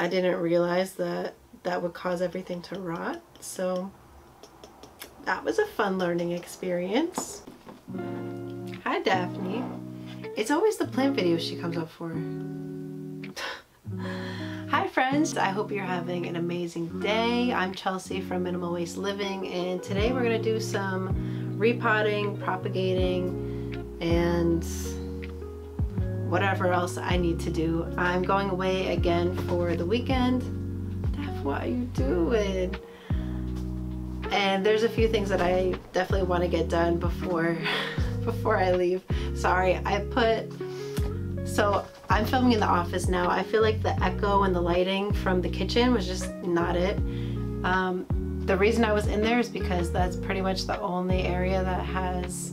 I didn't realize that that would cause everything to rot. So that was a fun learning experience. Hi Daphne. It's always the plant videos she comes up for. Hi friends, I hope you're having an amazing day. I'm Chelsea from Minimal Waste Living and today we're going to do some repotting, propagating, and whatever else I need to do. I'm going away again for the weekend. Daph, what are you doing? And there's a few things that I definitely want to get done before before I leave. Sorry, I put so I'm filming in the office now. I feel like the echo and the lighting from the kitchen was just not it. Um, the reason I was in there is because that's pretty much the only area that has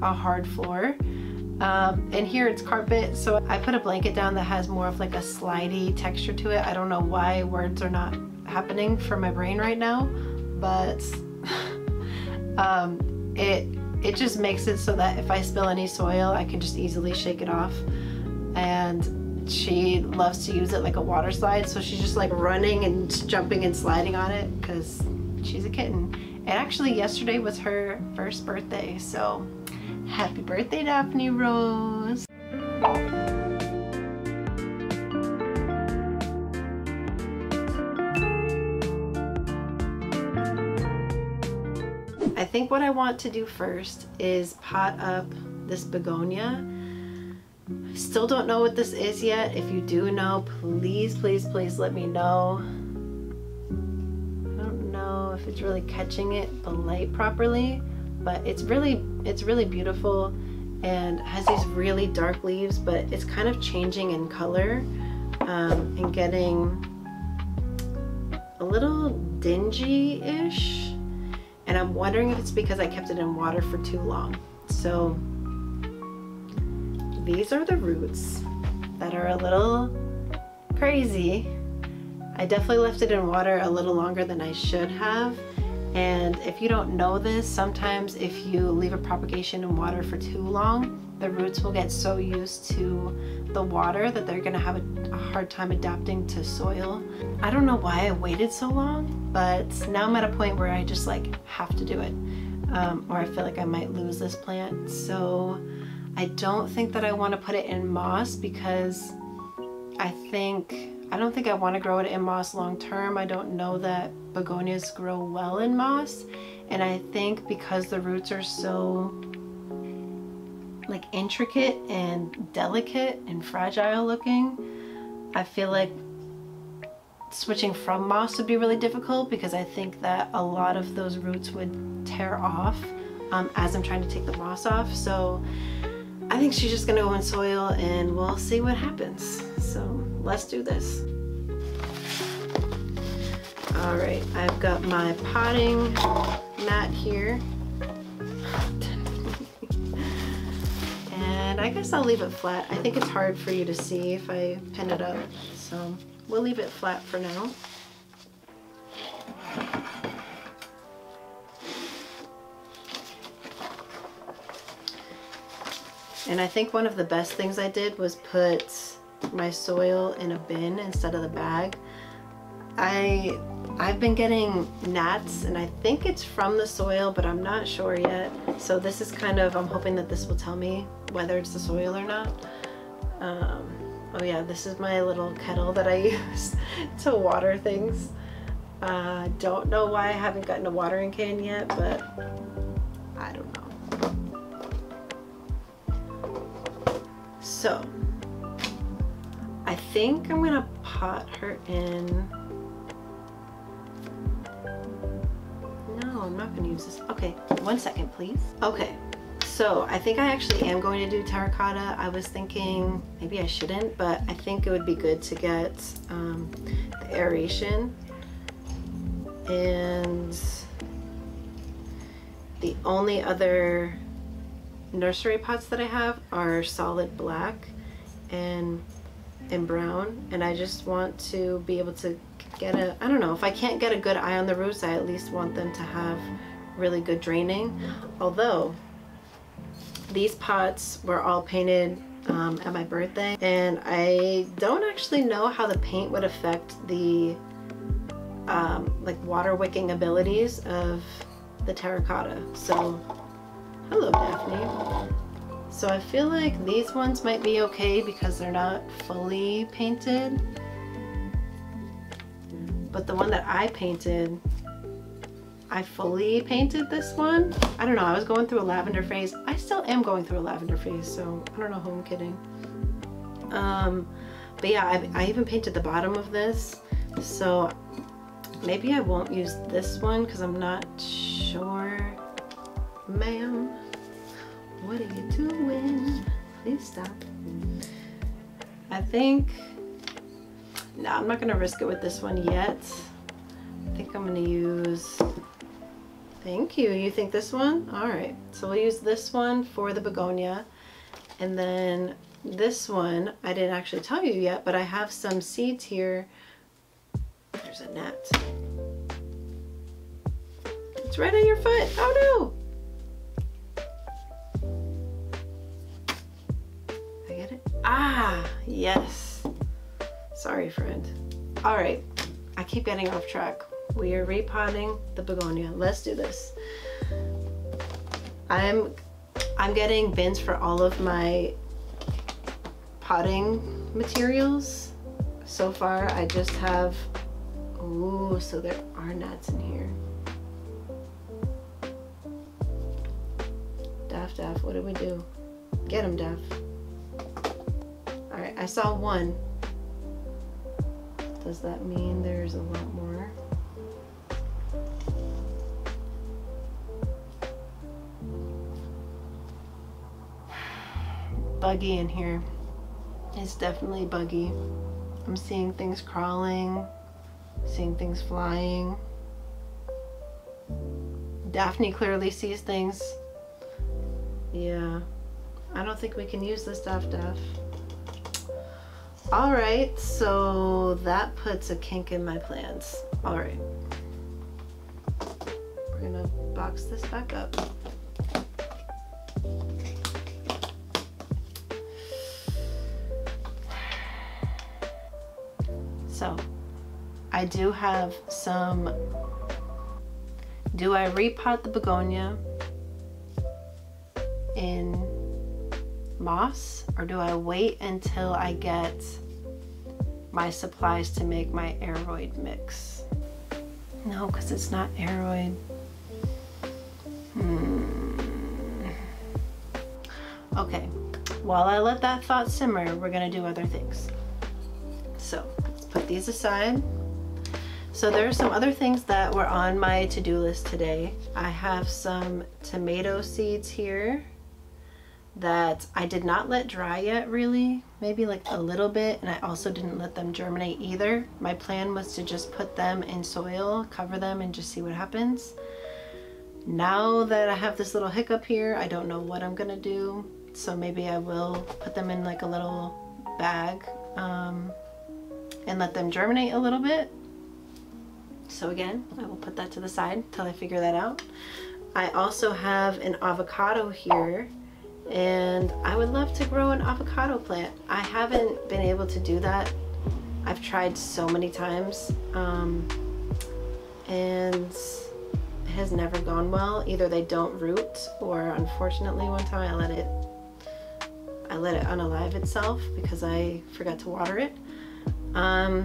a hard floor. Um, and here it's carpet, so I put a blanket down that has more of like a slidey texture to it. I don't know why words are not happening for my brain right now, but um, it, it just makes it so that if I spill any soil, I can just easily shake it off. And she loves to use it like a water slide, so she's just like running and jumping and sliding on it because she's a kitten. And actually yesterday was her first birthday, so Happy birthday, Daphne Rose. I think what I want to do first is pot up this begonia. I still don't know what this is yet. If you do know, please, please, please let me know. I don't know if it's really catching it, the light properly but it's really it's really beautiful and has these really dark leaves but it's kind of changing in color um, and getting a little dingy-ish. And I'm wondering if it's because I kept it in water for too long. So these are the roots that are a little crazy. I definitely left it in water a little longer than I should have and if you don't know this, sometimes if you leave a propagation in water for too long, the roots will get so used to the water that they're gonna have a, hard time adapting to soil. I don't know why I waited so long, but now I'm at a point where I just like have to do it. Um, or I feel like I might lose this plant. So I don't think that I wanna put it in moss because I think I don't think I want to grow it in moss long term. I don't know that begonias grow well in moss. And I think because the roots are so like intricate and delicate and fragile looking, I feel like switching from moss would be really difficult because I think that a lot of those roots would tear off um, as I'm trying to take the moss off. So I think she's just gonna go in soil and we'll see what happens. So let's do this. All right, I've got my potting mat here. and I guess I'll leave it flat. I think it's hard for you to see if I pin it up. So we'll leave it flat for now. And I think one of the best things I did was put my soil in a bin instead of the bag. I, I've been getting gnats and I think it's from the soil, but I'm not sure yet. So this is kind of, I'm hoping that this will tell me whether it's the soil or not. Um, oh yeah, this is my little kettle that I use to water things. Uh, don't know why I haven't gotten a watering can yet, but I don't know. So I think I'm gonna pot her in. No, I'm not gonna use this. Okay, one second, please. Okay, so I think I actually am going to do terracotta. I was thinking maybe I shouldn't, but I think it would be good to get um, the aeration. And the only other nursery pots that I have are solid black. And and brown and I just want to be able to get a I don't know if I can't get a good eye on the roots I at least want them to have really good draining although these pots were all painted um, at my birthday. And I don't actually know how the paint would affect the um, like water wicking abilities of the terracotta. So, hello Daphne. So I feel like these ones might be okay because they're not fully painted. But the one that I painted, I fully painted this one. I don't know, I was going through a lavender phase. I still am going through a lavender phase, so I don't know who I'm kidding. Um, but yeah, I, I even painted the bottom of this. So maybe I won't use this one because I'm not sure. Ma'am, what are you doing? Please stop. I think, no, I'm not gonna risk it with this one yet. I think I'm gonna use, thank you. You think this one? All right, so we'll use this one for the begonia. And then this one, I didn't actually tell you yet, but I have some seeds here. There's a net. It's right on your foot. Oh no! Ah, yes. Sorry, friend. All right, I keep getting off track. We are repotting the begonia. Let's do this. I'm I'm getting bins for all of my potting materials. So far, I just have, ooh, so there are nuts in here. Daff, Daff, what do we do? Get him, Daff. All right, I saw one. Does that mean there's a lot more? Buggy in here. It's definitely buggy. I'm seeing things crawling, seeing things flying. Daphne clearly sees things. Yeah, I don't think we can use this Daff Daff. All right, so that puts a kink in my plans. All right. We're gonna box this back up. So I do have some, do I repot the begonia in moss or do I wait until I get my supplies to make my aroid mix? No, because it's not aroid. Hmm. Okay, while I let that thought simmer, we're gonna do other things. So let's put these aside. So there are some other things that were on my to-do list today. I have some tomato seeds here that I did not let dry yet really, maybe like a little bit, and I also didn't let them germinate either. My plan was to just put them in soil, cover them, and just see what happens. Now that I have this little hiccup here, I don't know what I'm gonna do, so maybe I will put them in like a little bag um, and let them germinate a little bit. So again, I will put that to the side till I figure that out. I also have an avocado here and I would love to grow an avocado plant. I haven't been able to do that. I've tried so many times um, and it has never gone well. Either they don't root or unfortunately one time I let it I let it unalive itself because I forgot to water it. Um,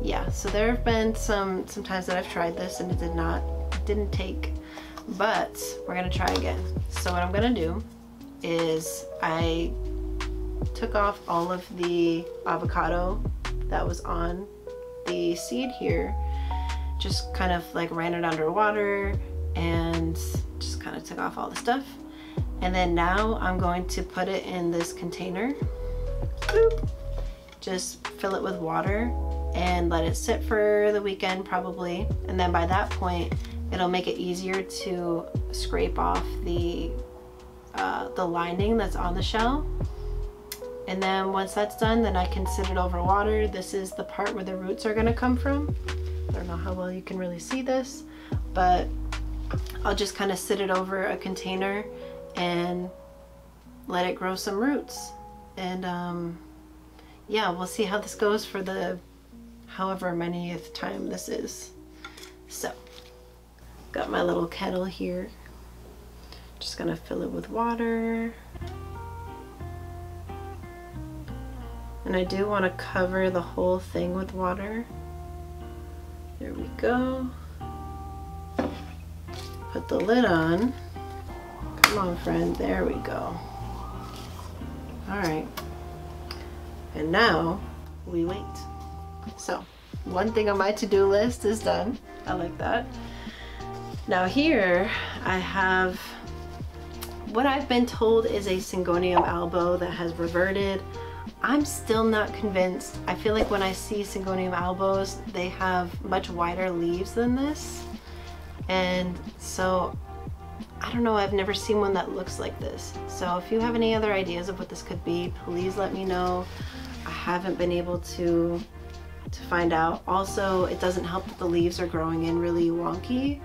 yeah, so there have been some, some times that I've tried this and it did not, didn't take, but we're gonna try again. So what I'm gonna do is I took off all of the avocado that was on the seed here, just kind of like ran it under water and just kind of took off all the stuff. And then now I'm going to put it in this container Boop. Just fill it with water and let it sit for the weekend probably. And then by that point, it'll make it easier to scrape off the, uh, the lining that's on the shell. And then once that's done, then I can sit it over water. This is the part where the roots are gonna come from. I don't know how well you can really see this, but I'll just kind of sit it over a container and let it grow some roots. And um, yeah, we'll see how this goes for the however manyth time this is. So, got my little kettle here. Just gonna fill it with water. And I do want to cover the whole thing with water. There we go. Put the lid on. Come on, friend. There we go. All right. And now we wait. So one thing on my to-do list is done. I like that. Now here I have what I've been told is a Syngonium albo that has reverted. I'm still not convinced. I feel like when I see Syngonium albos, they have much wider leaves than this. And so, I don't know, I've never seen one that looks like this. So if you have any other ideas of what this could be, please let me know. I haven't been able to to find out. Also, it doesn't help that the leaves are growing in really wonky,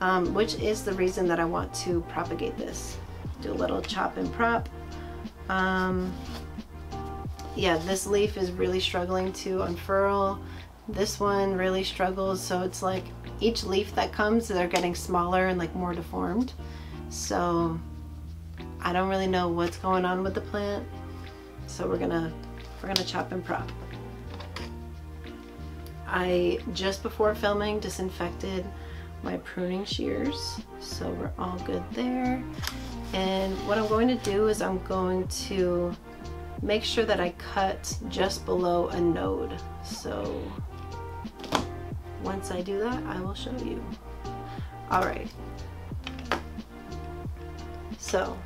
um, which is the reason that I want to propagate this. Do a little chop and prop. Um, yeah, this leaf is really struggling to unfurl. This one really struggles, so it's like each leaf that comes, they're getting smaller and like more deformed. So I don't really know what's going on with the plant. So we're gonna, we're gonna chop and prop. I, just before filming, disinfected my pruning shears. So we're all good there. And what I'm going to do is I'm going to make sure that I cut just below a node. So once I do that, I will show you. All right. So,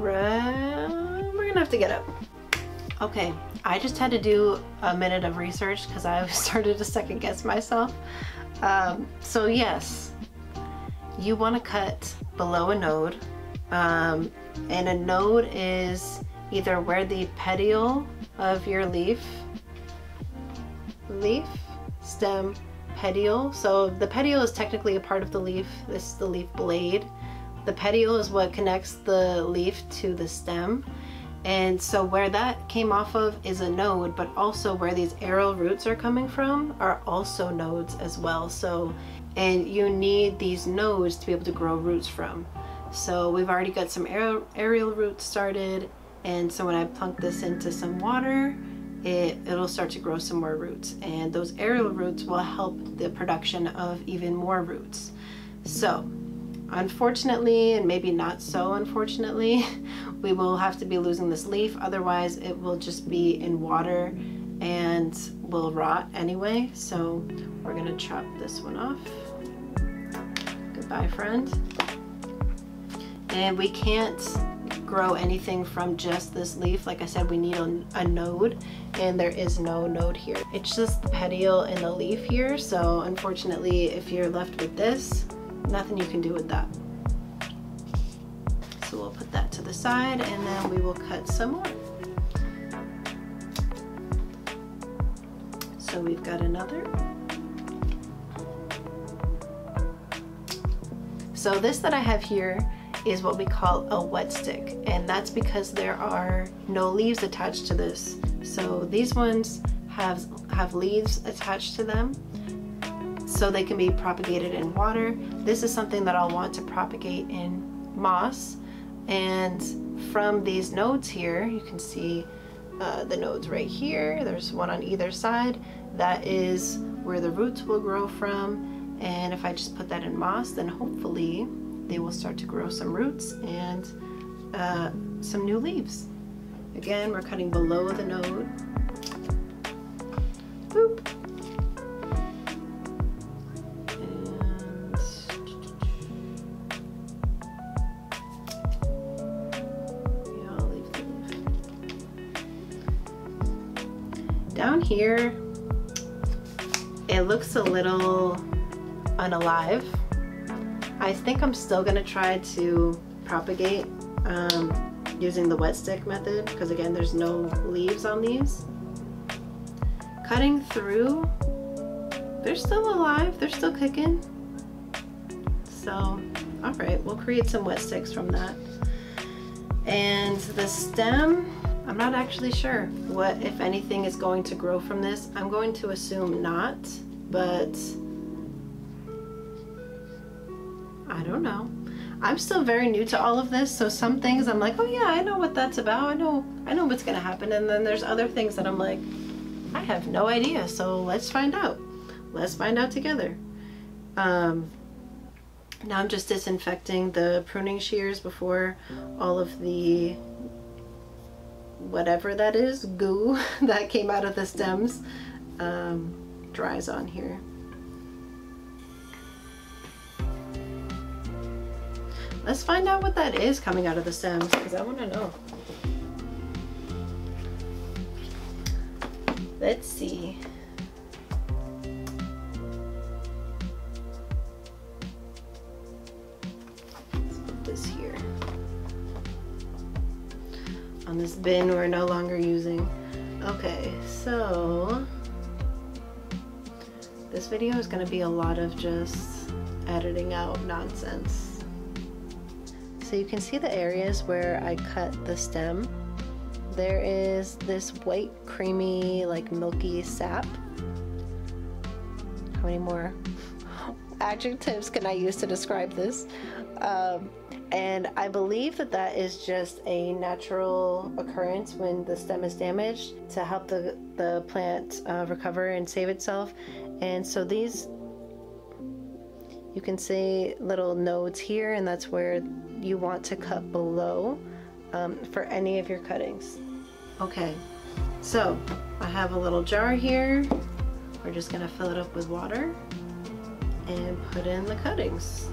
we're gonna have to get up. Okay, I just had to do a minute of research because I started to second guess myself. Um, so yes, you want to cut below a node. Um, and a node is either where the petiole of your leaf, leaf, stem, petiole. So the petiole is technically a part of the leaf. This is the leaf blade. The petiole is what connects the leaf to the stem. And so where that came off of is a node, but also where these aerial roots are coming from are also nodes as well. So, and you need these nodes to be able to grow roots from. So we've already got some aerial, aerial roots started and so when I plunk this into some water, it, it'll start to grow some more roots. And those aerial roots will help the production of even more roots. So unfortunately, and maybe not so unfortunately, we will have to be losing this leaf. Otherwise it will just be in water and will rot anyway. So we're gonna chop this one off. Goodbye, friend. And we can't grow anything from just this leaf. Like I said, we need a, a, node and there is no node here. It's just the petiole and the leaf here. So unfortunately, if you're left with this, nothing you can do with that. So we'll put that to the side and then we will cut some more. So we've got another. So this that I have here is what we call a wet stick and that's because there are no leaves attached to this. So these ones have, have leaves attached to them so they can be propagated in water. This is something that I'll want to propagate in moss and from these nodes here you can see uh, the nodes right here. There's one on either side. That is where the roots will grow from and if I just put that in moss then hopefully they will start to grow some roots and uh, some new leaves. Again, we're cutting below the node. Here, it looks a little unalive I think I'm still gonna try to propagate um, using the wet stick method because again there's no leaves on these. Cutting through, they're still alive, they're still kicking. So, all right, we'll create some wet sticks from that. And the stem, I'm not actually sure what, if anything, is going to grow from this. I'm going to assume not, but I don't know. I'm still very new to all of this, so some things I'm like, oh yeah, I know what that's about. I know, I know what's gonna happen. And then there's other things that I'm like, I have no idea. So let's find out. Let's find out together. Um, now I'm just disinfecting the pruning shears before all of the whatever that is, goo that came out of the stems um, dries on here. Let's find out what that is coming out of the stems because I want to know. Let's see. Let's put this here. On this bin we're no longer using. Okay, so this video is going to be a lot of just editing out nonsense. So you can see the areas where I cut the stem. There is this white, creamy, like milky sap. How many more adjectives can I use to describe this? Um, and I believe that that is just a natural occurrence when the stem is damaged to help the, the plant uh, recover and save itself. And so these you can see little nodes here and that's where you want to cut below um, for any of your cuttings. Okay, so I have a little jar here. We're just gonna fill it up with water and put in the cuttings.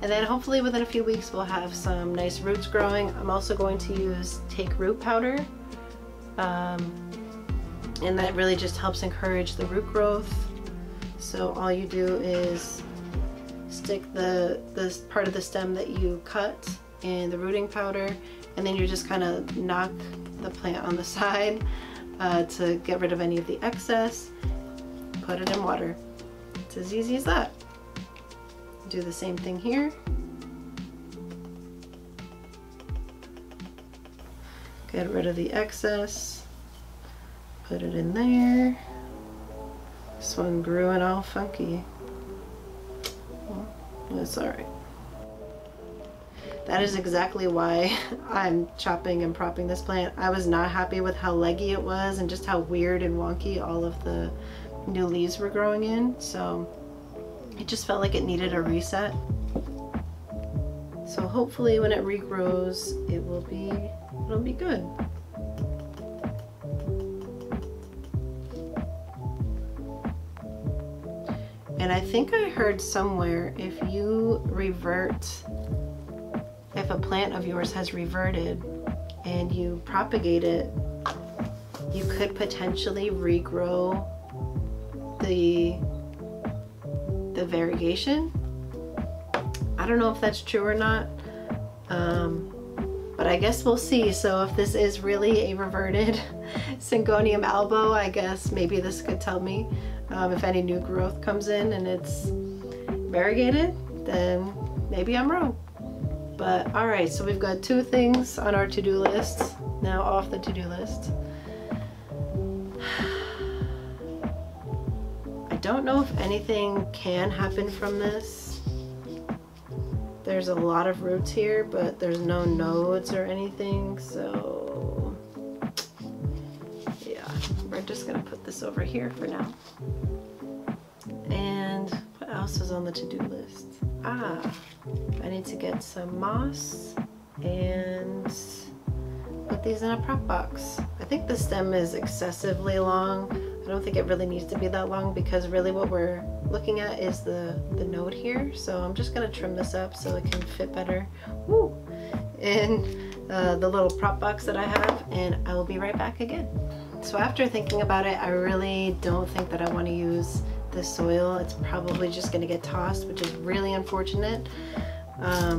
And then hopefully within a few weeks we'll have some nice roots growing. I'm also going to use take root powder. Um, and that really just helps encourage the root growth so all you do is stick the this part of the stem that you cut in the rooting powder and then you just kind of knock the plant on the side uh, to get rid of any of the excess. Put it in water. It's as easy as that. Do the same thing here. Get rid of the excess. Put it in there. This one grew and all funky. Well, that's alright. That is exactly why I'm chopping and propping this plant. I was not happy with how leggy it was and just how weird and wonky all of the new leaves were growing in. So it just felt like it needed a reset. So hopefully when it regrows, it will be, it'll be good. And I think I heard somewhere if you revert, if a plant of yours has reverted and you propagate it, you could potentially regrow the the variegation. I don't know if that's true or not, um, but I guess we'll see. So if this is really a reverted Syngonium albo, I guess maybe this could tell me um, if any new growth comes in and it's variegated, then maybe I'm wrong. But all right, so we've got two things on our to-do list, now off the to-do list. Don't know if anything can happen from this. There's a lot of roots here, but there's no nodes or anything, so yeah, we're just gonna put this over here for now. And what else is on the to-do list? Ah, I need to get some moss and put these in a prop box. I think the stem is excessively long. I don't think it really needs to be that long because really what we're looking at is the, the node here. So I'm just gonna trim this up so it can fit better Woo! in uh, the little prop box that I have and I will be right back again. So after thinking about it, I really don't think that I want to use this soil. It's probably just going to get tossed, which is really unfortunate. Um,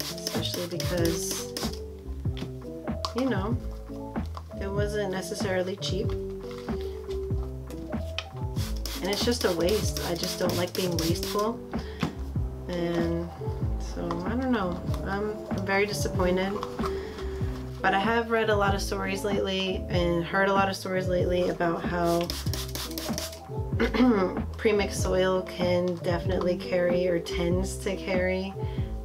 especially because, you know, it wasn't necessarily cheap. And it's just a waste. I just don't like being wasteful. And So I don't know. I'm, I'm very disappointed. But I have read a lot of stories lately and heard a lot of stories lately about how premixed soil can definitely carry or tends to carry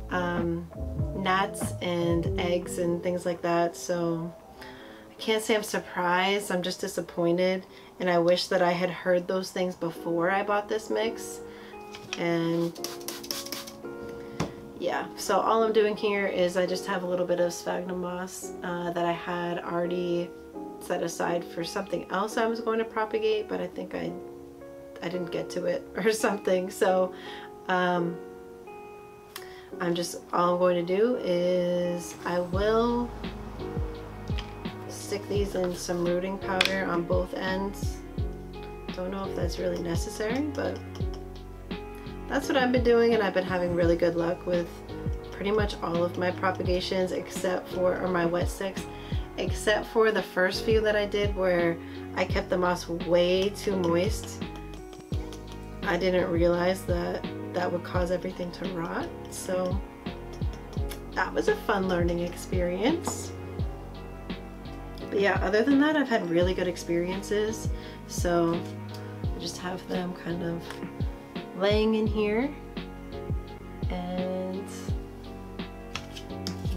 um, gnats and eggs and things like that. So I can't say I'm surprised. I'm just disappointed. And I wish that I had heard those things before I bought this mix. And yeah, so all I'm doing here is I just have a little bit of sphagnum moss uh, that I had already set aside for something else I was going to propagate, but I think I, I didn't get to it or something. So um, I'm just, all I'm going to do is I will stick these in some rooting powder on both ends. Don't know if that's really necessary, but that's what I've been doing and I've been having really good luck with pretty much all of my propagations except for, or my wet sticks, except for the first few that I did where I kept the moss way too moist. I didn't realize that that would cause everything to rot. So that was a fun learning experience. But yeah, other than that, I've had really good experiences. So I just have them kind of laying in here. And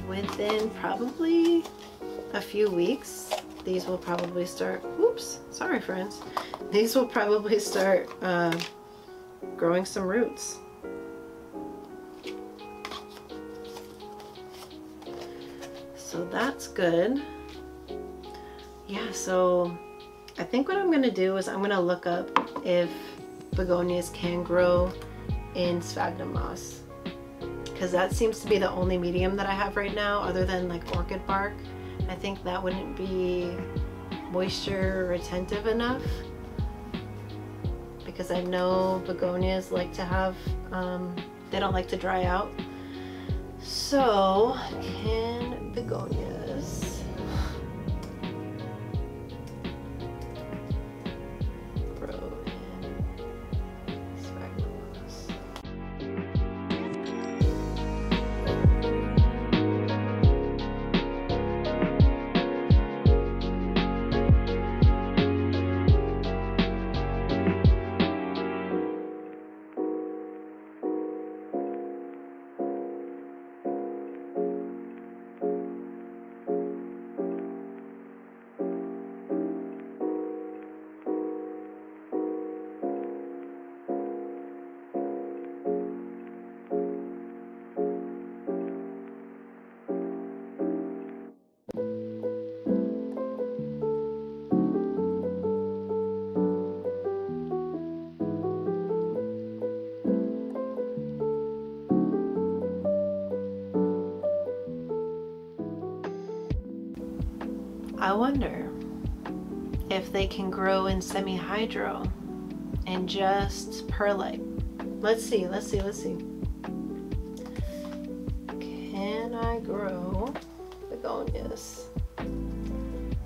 within probably a few weeks these will probably start oops sorry friends. These will probably start uh, growing some roots. So that's good yeah so I think what I'm gonna do is I'm gonna look up if begonias can grow in sphagnum moss because that seems to be the only medium that I have right now other than like orchid bark. I think that wouldn't be moisture retentive enough because I know begonias like to have, um, they don't like to dry out. So can begonias I wonder if they can grow in semi-hydro and just perlite. Let's see, let's see, let's see. Can I grow begonias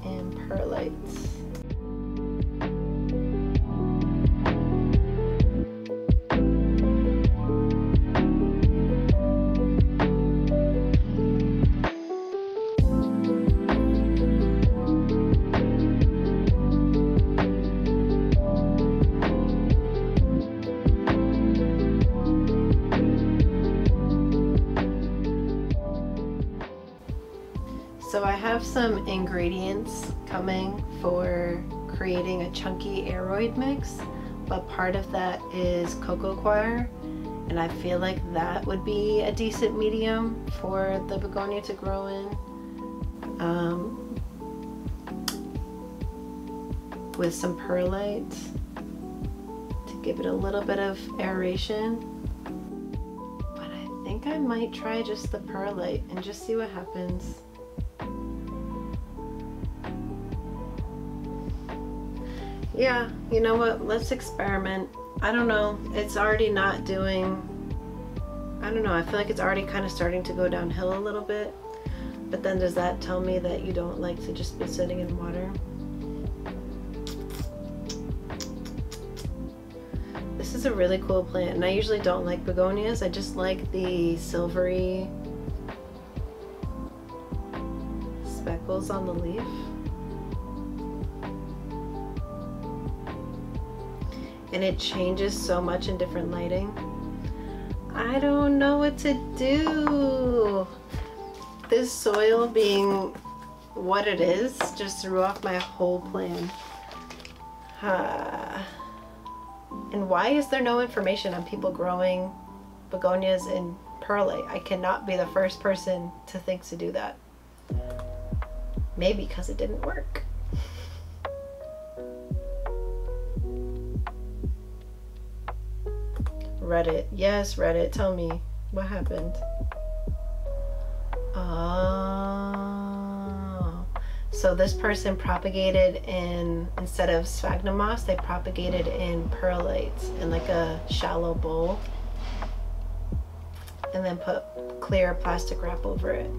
in perlite? Have some ingredients coming for creating a chunky aroid mix, but part of that is coco coir, and I feel like that would be a decent medium for the begonia to grow in. Um, with some perlite to give it a little bit of aeration. But I think I might try just the perlite and just see what happens. Yeah, you know what, let's experiment. I don't know, it's already not doing, I don't know, I feel like it's already kind of starting to go downhill a little bit. But then does that tell me that you don't like to just be sitting in water? This is a really cool plant, and I usually don't like begonias. I just like the silvery speckles on the leaf. And it changes so much in different lighting. I don't know what to do. This soil being what it is just threw off my whole plan. Uh, and why is there no information on people growing begonias in perlite? I cannot be the first person to think to do that. Maybe because it didn't work. Reddit. Yes, Reddit. Tell me what happened. Oh. So this person propagated in, instead of sphagnum moss, they propagated in perlite in like a shallow bowl. And then put clear plastic wrap over it.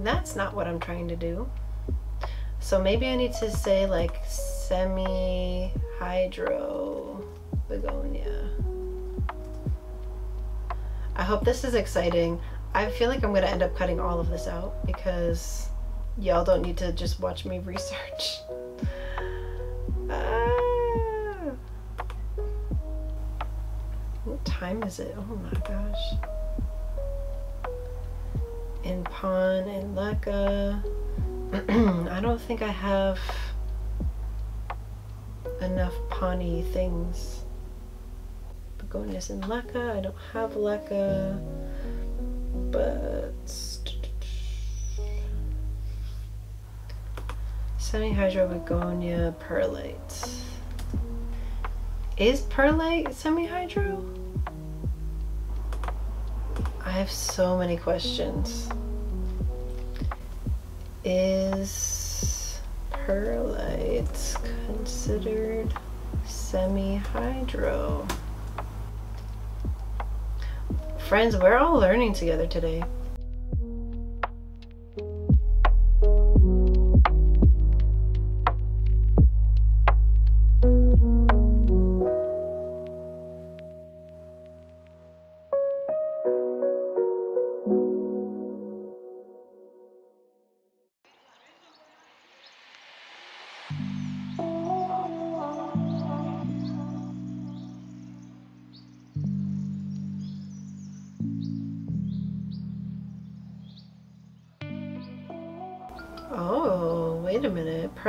That's not what I'm trying to do. So maybe I need to say like semi-hydro begonia. I hope this is exciting. I feel like I'm gonna end up cutting all of this out because y'all don't need to just watch me research. Ah. What time is it? Oh my gosh. In Pon and Leca. I don't think I have enough Pawnee things. Begonias in Leca. I don't have Leca. But semi-hydro begonia perlite. Is perlite semi-hydro? I have so many questions. Is perlite considered semi-hydro? Friends, we're all learning together today.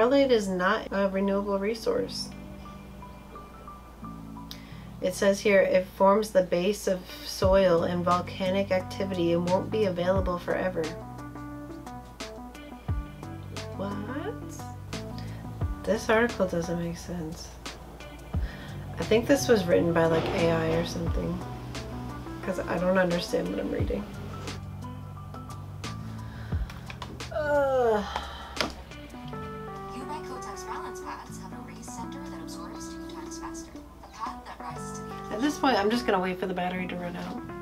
Minute. Is not a renewable resource. It says here it forms the base of soil and volcanic activity and won't be available forever. What? This article doesn't make sense. I think this was written by like AI or something because I don't understand what I'm reading. At this point, I'm just gonna wait for the battery to run out.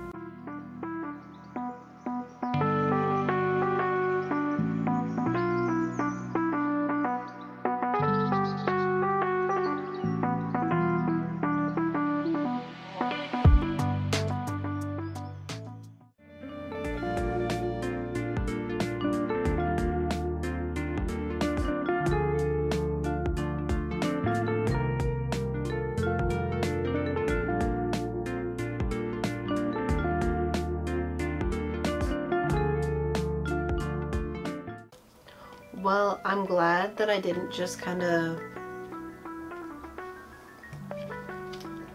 That I didn't just kind of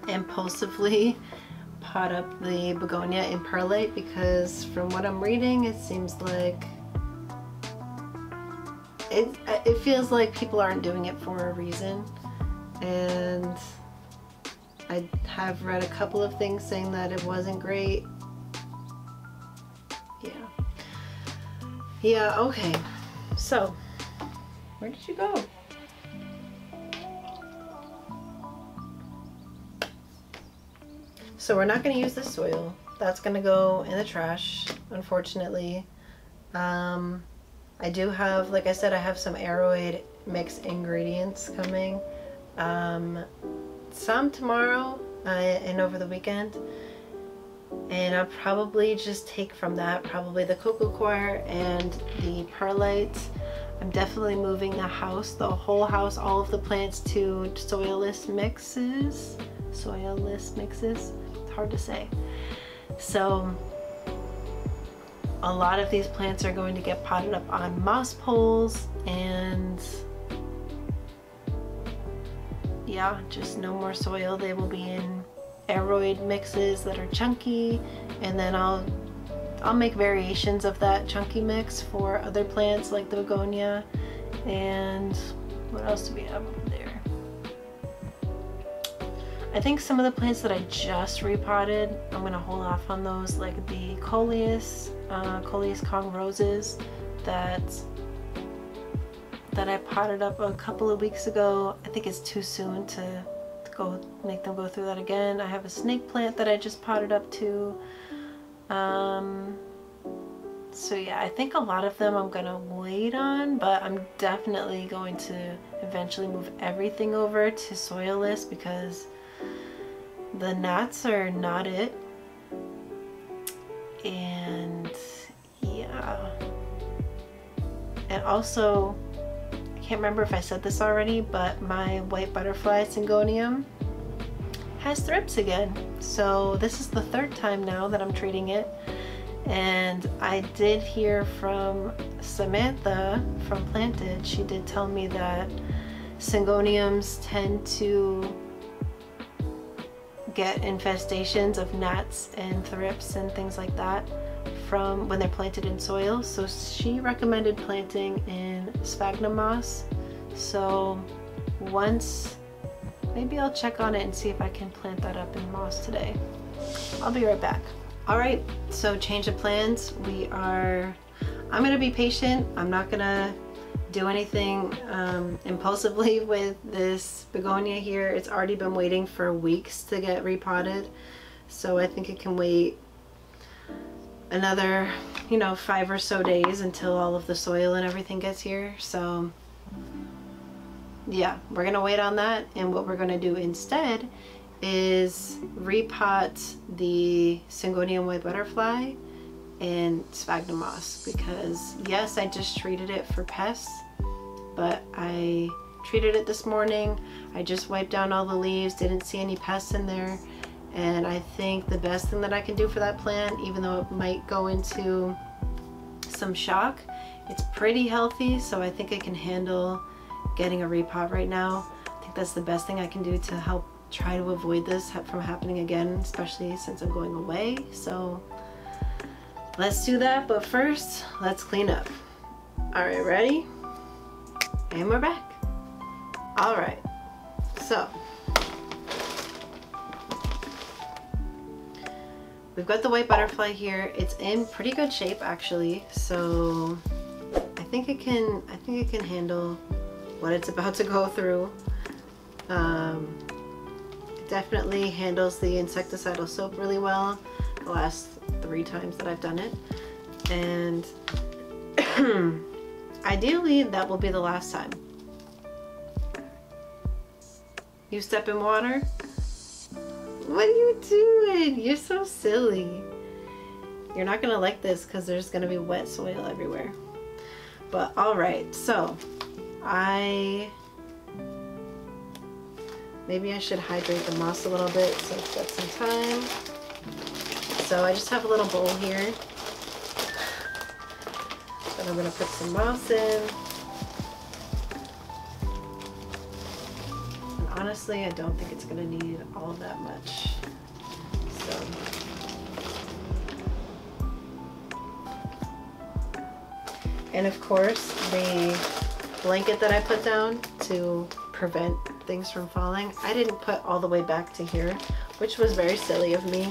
impulsively pot up the begonia in perlite because from what I'm reading it seems like it, it feels like people aren't doing it for a reason. And I have read a couple of things saying that it wasn't great. Yeah. Yeah okay. So, where did you go? So we're not going to use the soil. That's going to go in the trash, unfortunately. Um, I do have, like I said, I have some Aroid mixed ingredients coming. Um, some tomorrow uh, and over the weekend. And I'll probably just take from that probably the coco coir and the perlite. I'm definitely moving the house, the whole house, all of the plants to soilless mixes. Soilless mixes. It's hard to say. So a lot of these plants are going to get potted up on moss poles and yeah, just no more soil. They will be in aroid mixes that are chunky and then I'll I'll make variations of that chunky mix for other plants like the begonia and what else do we have over there? I think some of the plants that I just repotted, I'm gonna hold off on those like the coleus, uh, coleus Kong roses that that I potted up a couple of weeks ago. I think it's too soon to, to go make them go through that again. I have a snake plant that I just potted up too. Um, so yeah, I think a lot of them I'm gonna wait on, but I'm definitely going to eventually move everything over to soilless because the gnats are not it. And yeah. And also, I can't remember if I said this already, but my white butterfly syngonium has thrips again. So this is the third time now that I'm treating it. And I did hear from Samantha from Planted, she did tell me that syngoniums tend to get infestations of gnats and thrips and things like that from when they're planted in soil. So she recommended planting in sphagnum moss. So once, maybe I'll check on it and see if I can plant that up in moss today. I'll be right back. All right, so change of plans. We are, I'm gonna be patient. I'm not gonna do anything um, impulsively with this begonia here. It's already been waiting for weeks to get repotted. So I think it can wait another, you know, five or so days until all of the soil and everything gets here. So yeah, we're gonna wait on that. And what we're gonna do instead is repot the Syngonium white butterfly and sphagnum moss because yes, I just treated it for pests, but I treated it this morning. I just wiped down all the leaves, didn't see any pests in there and I think the best thing that I can do for that plant, even though it might go into some shock, it's pretty healthy, so I think I can handle getting a repot right now. I think that's the best thing I can do to help try to avoid this from happening again, especially since I'm going away. So let's do that, but first, let's clean up. All right, ready? And we're back. All right, so We've got the white butterfly here. It's in pretty good shape actually. So I think it can, I think it can handle what it's about to go through. Um, definitely handles the insecticidal soap really well the last three times that I've done it. And ideally that will be the last time. You step in water, what are you doing? You're so silly. You're not gonna like this because there's gonna be wet soil everywhere. But all right, so I, maybe I should hydrate the moss a little bit so it's got some time. So I just have a little bowl here. And I'm gonna put some moss in. And honestly, I don't think it's gonna need all that much. So. And of course, the blanket that I put down to prevent things from falling, I didn't put all the way back to here, which was very silly of me.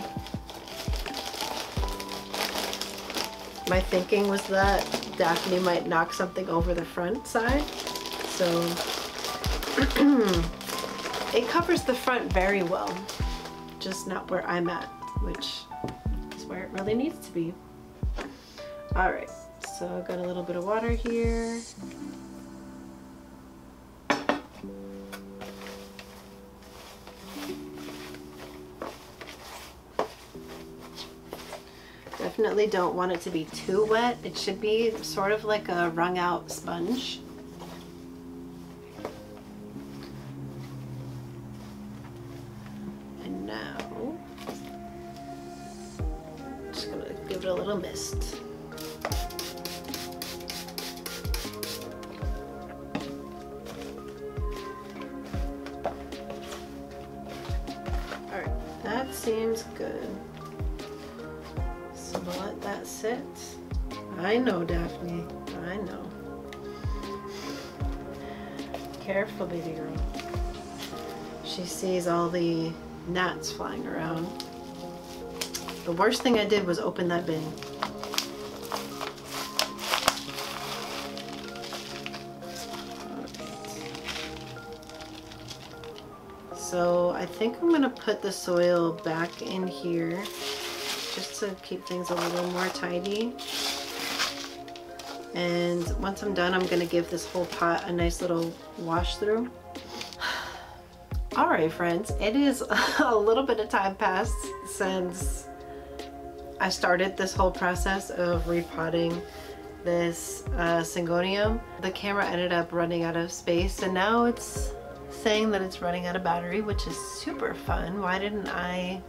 My thinking was that Daphne might knock something over the front side, so It covers the front very well, just not where I'm at, which is where it really needs to be. All right, so I've got a little bit of water here. Definitely don't want it to be too wet. It should be sort of like a wrung out sponge. Gnats flying around. The worst thing I did was open that bin. So I think I'm gonna put the soil back in here just to keep things a little more tidy. And once I'm done, I'm gonna give this whole pot a nice little wash through. All right, friends, it is a little bit of time passed since I started this whole process of repotting this uh, syngonium. The camera ended up running out of space and now it's saying that it's running out of battery, which is super fun. Why didn't I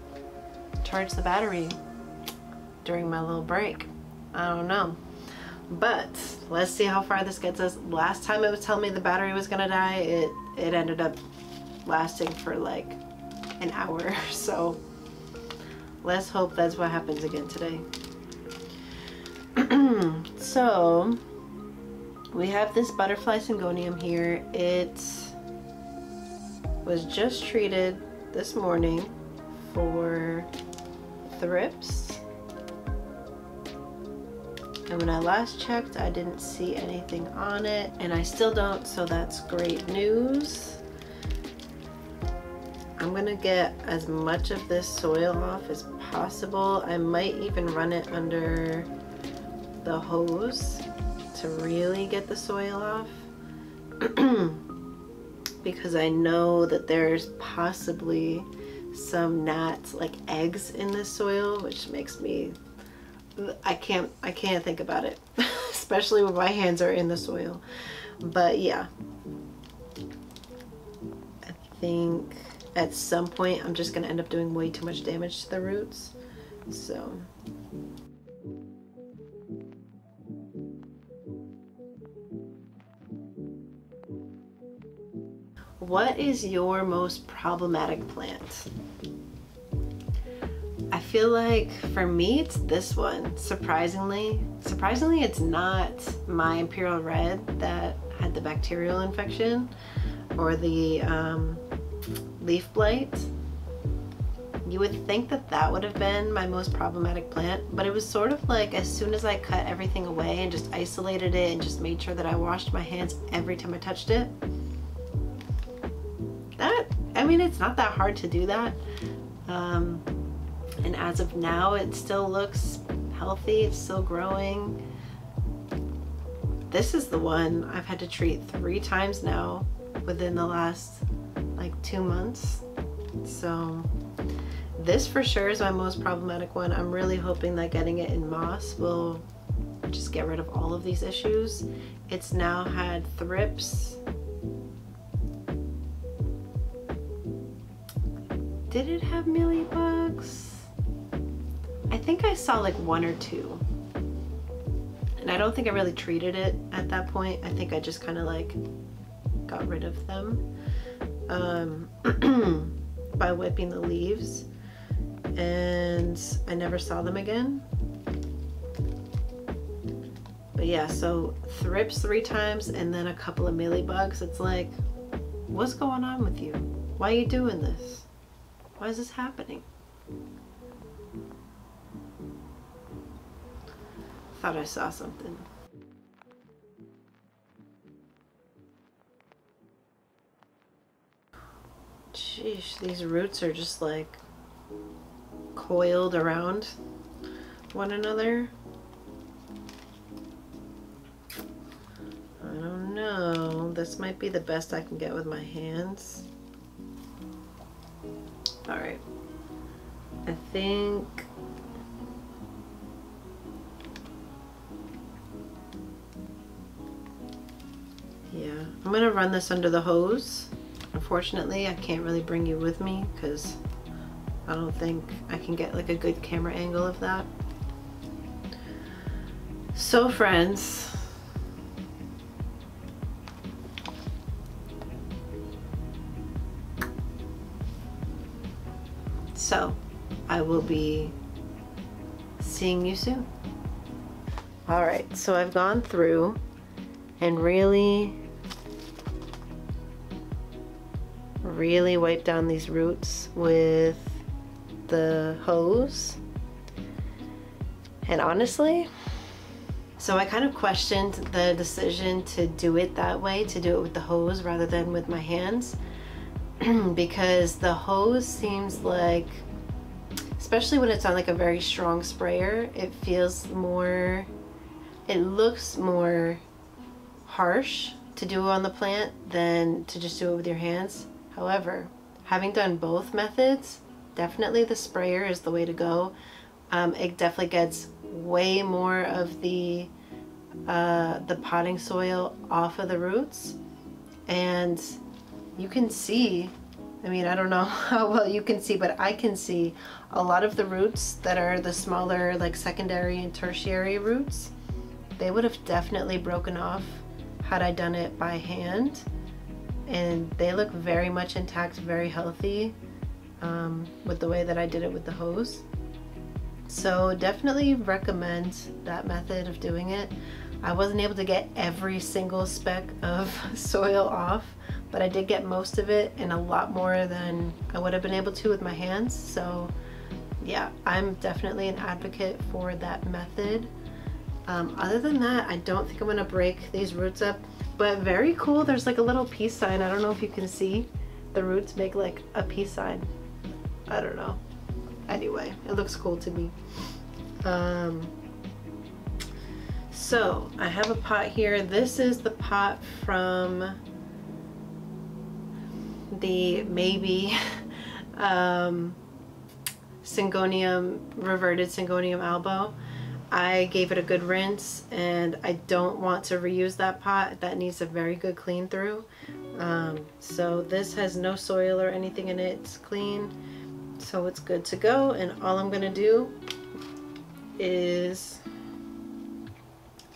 charge the battery during my little break? I don't know. But let's see how far this gets us. Last time it was telling me the battery was gonna die, it, it ended up lasting for like an hour. So let's hope that's what happens again today. so we have this butterfly syngonium here. It was just treated this morning for thrips. And when I last checked, I didn't see anything on it, and I still don't, so that's great news. I'm gonna get as much of this soil off as possible. I might even run it under the hose to really get the soil off. because I know that there's possibly some gnats like eggs in this soil, which makes me I can't I can't think about it, especially when my hands are in the soil. But yeah, I think at some point I'm just gonna end up doing way too much damage to the roots. So What is your most problematic plant? I feel like for me it's this one, surprisingly. Surprisingly it's not my Imperial Red that had the bacterial infection or the um, leaf blight. You would think that that would have been my most problematic plant, but it was sort of like as soon as I cut everything away and just isolated it and just made sure that I washed my hands every time I touched it, that, I mean, it's not that hard to do that. Um, and as of now, it still looks healthy. It's still growing. This is the one I've had to treat three times now within the last like two months. So this for sure is my most problematic one. I'm really hoping that getting it in moss will just get rid of all of these issues. It's now had thrips Did it have mealybugs? I think I saw like one or two. And I don't think I really treated it at that point. I think I just kind of like got rid of them um, by whipping the leaves. And I never saw them again. But yeah, so thrips three times and then a couple of mealybugs. It's like, what's going on with you? Why are you doing this? Why is this happening? Thought I saw something. Jeez, these roots are just like coiled around one another. I don't know. This might be the best I can get with my hands. Alright. I think... Yeah, I'm going to run this under the hose. Unfortunately, I can't really bring you with me because I don't think I can get like a good camera angle of that. So friends, so I will be seeing you soon. All right, so I've gone through and really, really wipe down these roots with the hose. And honestly, so I kind of questioned the decision to do it that way, to do it with the hose rather than with my hands. because the hose seems like, especially when it's on like a very strong sprayer, it feels more, it looks more harsh to do on the plant than to just do it with your hands. However, having done both methods, definitely the sprayer is the way to go. Um, it definitely gets way more of the uh, the potting soil off of the roots. And you can see I mean I don't know how well you can see but I can see a lot of the roots that are the smaller like secondary and tertiary roots. They would have definitely broken off had I done it by hand and they look very much intact very healthy um, with the way that I did it with the hose. So definitely recommend that method of doing it. I wasn't able to get every single speck of soil off, but I did get most of it and a lot more than I would have been able to with my hands. So yeah, I'm definitely an advocate for that method. Um, other than that, I don't think I'm gonna break these roots up, but very cool. There's like a little peace sign. I don't know if you can see the roots make like a peace sign. I don't know. Anyway, it looks cool to me. Um, so I have a pot here. This is the pot from the maybe um, Syngonium, reverted Syngonium albo. I gave it a good rinse and I don't want to reuse that pot. That needs a very good clean through. Um, so this has no soil or anything in it. It's clean. So it's good to go and all I'm gonna do is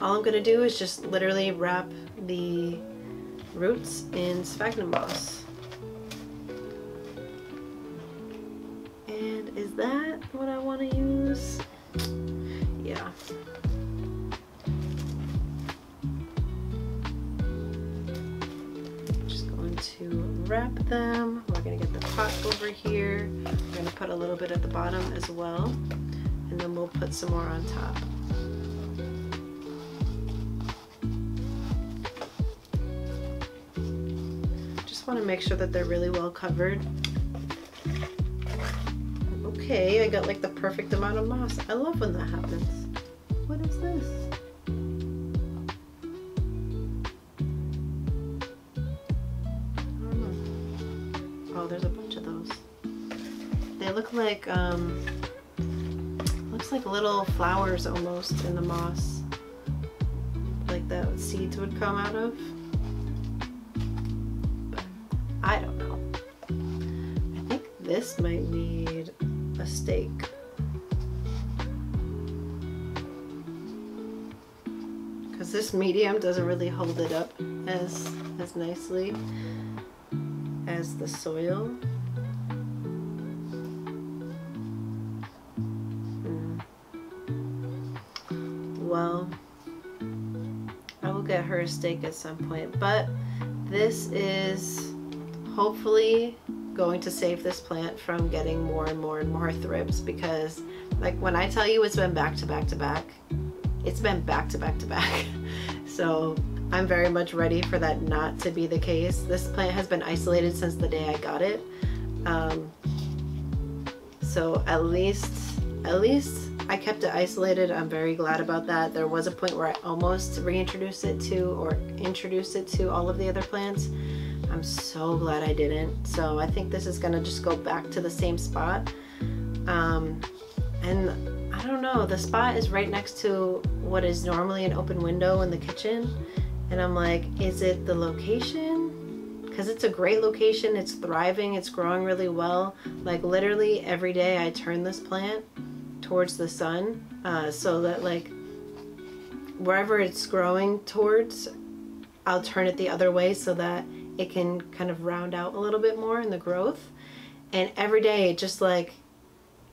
all I'm gonna do is just literally wrap the roots in sphagnum moss. And is that what I want to use? Yeah. Just going to wrap them. We're gonna get the pot over here. We're gonna put a little bit at the bottom as well. And then we'll put some more on top. Just wanna make sure that they're really well covered. Okay, I got like the perfect amount of moss. I love when that happens. What is this? Oh, there's a bunch of those. They look like, um, looks like little flowers almost in the moss. Like that seeds would come out of. I don't know. I think this might need a stake. Because this medium doesn't really hold it up as, as nicely as the soil. Hmm. Well, I will get her a stake at some point, but this is hopefully going to save this plant from getting more and more and more thrips because like when I tell you it's been back to back to back, it's been back to back to back. so I'm very much ready for that not to be the case. This plant has been isolated since the day I got it. Um, so at least, at least I kept it isolated. I'm very glad about that. There was a point where I almost reintroduced it to or introduced it to all of the other plants. I'm so glad I didn't. So I think this is gonna just go back to the same spot. Um, and I don't know, the spot is right next to what is normally an open window in the kitchen And I'm like, is it the location? Because it's a great location, it's thriving, it's growing really well. Like literally every day I turn this plant towards the sun uh, so that like wherever it's growing towards, I'll turn it the other way so that it can kind of round out a little bit more in the growth. And every day it just like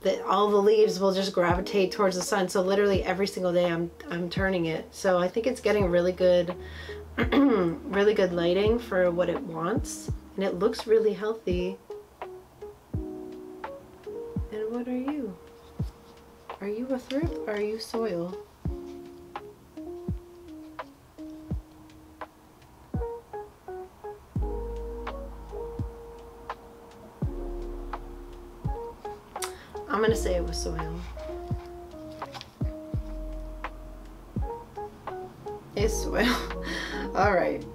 that all the leaves will just gravitate towards the sun. So literally every single day I'm I'm turning it. So I think it's getting really good really good lighting for what it wants and it looks really healthy. And what are you? Are you a thrip are you soil? I'm gonna say it was soil. It's soil. All right.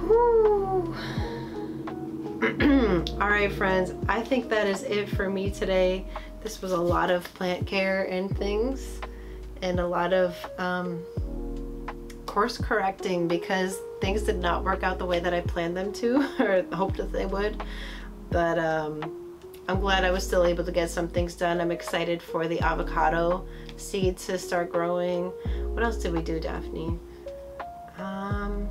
All right, friends. I think that is it for me today. This was a lot of plant care and things and a lot of um, course correcting because things did not work out the way that I planned them to or hoped that they would. But um, I'm glad I was still able to get some things done. I'm excited for the avocado seed to start growing. What else did we do, Daphne? Um,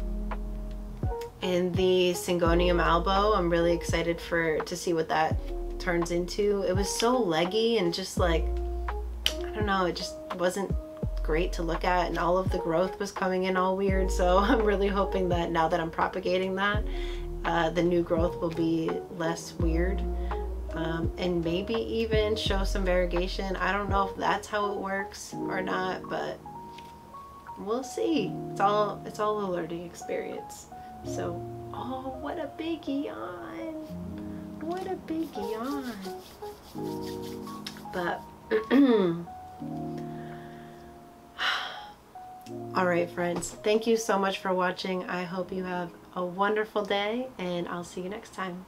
and the Syngonium albo, I'm really excited for to see what that turns into. It was so leggy and just like, I don't know, it just wasn't great to look at and all of the growth was coming in all weird. So I'm really hoping that now that I'm propagating that, uh, the new growth will be less weird um, and maybe even show some variegation. I don't know if that's how it works or not, but we'll see. It's all it's all a learning experience. So, oh, what a big yawn! What a big yawn! But. All right, friends. Thank you so much for watching. I hope you have a wonderful day, and I'll see you next time.